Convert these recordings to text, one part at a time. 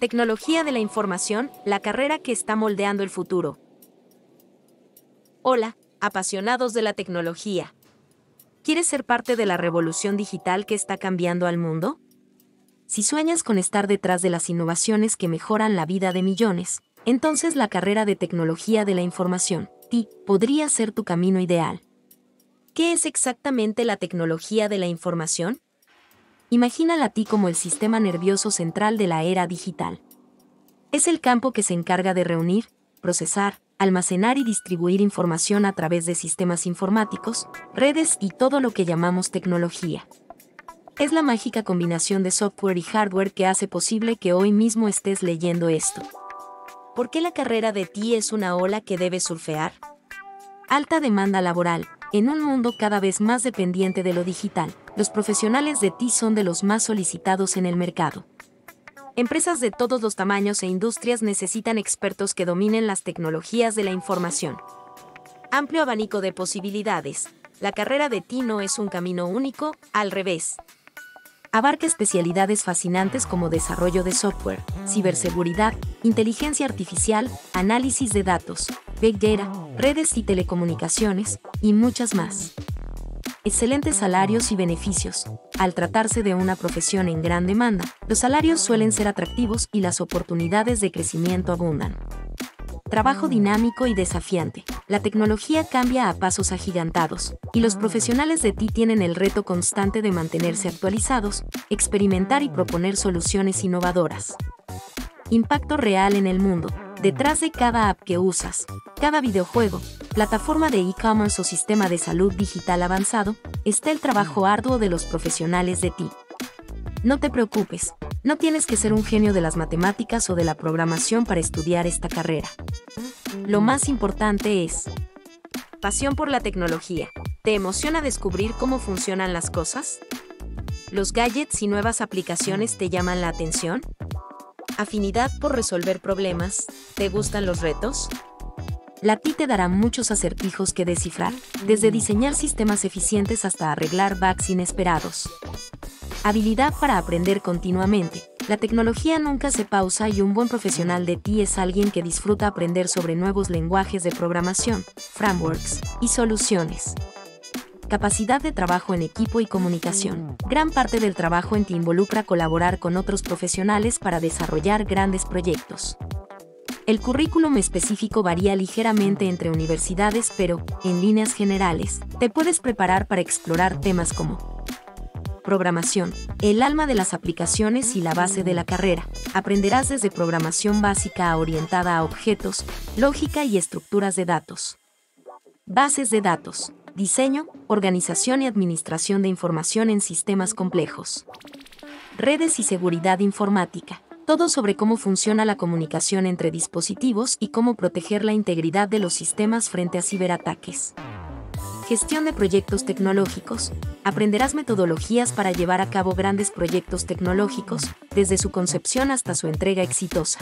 Tecnología de la Información, la carrera que está moldeando el futuro. Hola, apasionados de la tecnología. ¿Quieres ser parte de la revolución digital que está cambiando al mundo? Si sueñas con estar detrás de las innovaciones que mejoran la vida de millones, entonces la carrera de Tecnología de la Información, TI, podría ser tu camino ideal. ¿Qué es exactamente la tecnología de la información? Imagínala a ti como el sistema nervioso central de la era digital. Es el campo que se encarga de reunir, procesar, almacenar y distribuir información a través de sistemas informáticos, redes y todo lo que llamamos tecnología. Es la mágica combinación de software y hardware que hace posible que hoy mismo estés leyendo esto. ¿Por qué la carrera de ti es una ola que debes surfear? Alta demanda laboral, en un mundo cada vez más dependiente de lo digital, los profesionales de TI son de los más solicitados en el mercado. Empresas de todos los tamaños e industrias necesitan expertos que dominen las tecnologías de la información. Amplio abanico de posibilidades. La carrera de TI no es un camino único, al revés. Abarca especialidades fascinantes como desarrollo de software, ciberseguridad, inteligencia artificial, análisis de datos, Big redes y telecomunicaciones, y muchas más. Excelentes salarios y beneficios. Al tratarse de una profesión en gran demanda, los salarios suelen ser atractivos y las oportunidades de crecimiento abundan. Trabajo dinámico y desafiante. La tecnología cambia a pasos agigantados, y los profesionales de TI tienen el reto constante de mantenerse actualizados, experimentar y proponer soluciones innovadoras. Impacto real en el mundo. Detrás de cada app que usas, cada videojuego, plataforma de e-commerce o sistema de salud digital avanzado, está el trabajo arduo de los profesionales de ti. No te preocupes, no tienes que ser un genio de las matemáticas o de la programación para estudiar esta carrera. Lo más importante es pasión por la tecnología. ¿Te emociona descubrir cómo funcionan las cosas? ¿Los gadgets y nuevas aplicaciones te llaman la atención? Afinidad por resolver problemas, ¿te gustan los retos? La TI te dará muchos acertijos que descifrar, desde diseñar sistemas eficientes hasta arreglar bugs inesperados. Habilidad para aprender continuamente. La tecnología nunca se pausa y un buen profesional de TI es alguien que disfruta aprender sobre nuevos lenguajes de programación, frameworks y soluciones capacidad de trabajo en equipo y comunicación. Gran parte del trabajo en ti involucra colaborar con otros profesionales para desarrollar grandes proyectos. El currículum específico varía ligeramente entre universidades, pero, en líneas generales, te puedes preparar para explorar temas como programación, el alma de las aplicaciones y la base de la carrera. Aprenderás desde programación básica orientada a objetos, lógica y estructuras de datos. Bases de datos diseño, organización y administración de información en sistemas complejos. Redes y seguridad informática. Todo sobre cómo funciona la comunicación entre dispositivos y cómo proteger la integridad de los sistemas frente a ciberataques. Gestión de proyectos tecnológicos. Aprenderás metodologías para llevar a cabo grandes proyectos tecnológicos, desde su concepción hasta su entrega exitosa.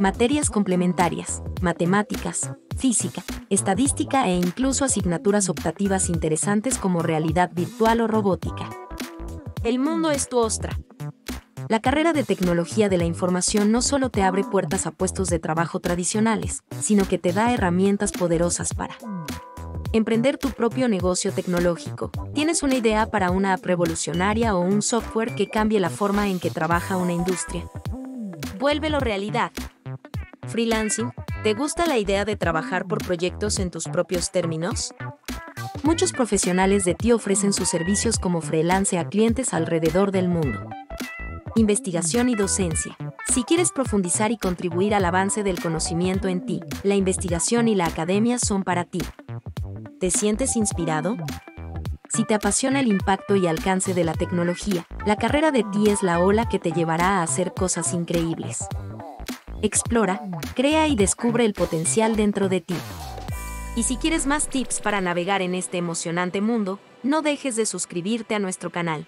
Materias complementarias, matemáticas, física, estadística e incluso asignaturas optativas interesantes como realidad virtual o robótica. El mundo es tu ostra. La carrera de tecnología de la información no solo te abre puertas a puestos de trabajo tradicionales, sino que te da herramientas poderosas para emprender tu propio negocio tecnológico. ¿Tienes una idea para una app revolucionaria o un software que cambie la forma en que trabaja una industria? Vuélvelo realidad. Freelancing, ¿te gusta la idea de trabajar por proyectos en tus propios términos? Muchos profesionales de ti ofrecen sus servicios como freelance a clientes alrededor del mundo. Investigación y docencia. Si quieres profundizar y contribuir al avance del conocimiento en ti, la investigación y la academia son para ti. ¿Te sientes inspirado? Si te apasiona el impacto y alcance de la tecnología, la carrera de ti es la ola que te llevará a hacer cosas increíbles. Explora, crea y descubre el potencial dentro de ti. Y si quieres más tips para navegar en este emocionante mundo, no dejes de suscribirte a nuestro canal.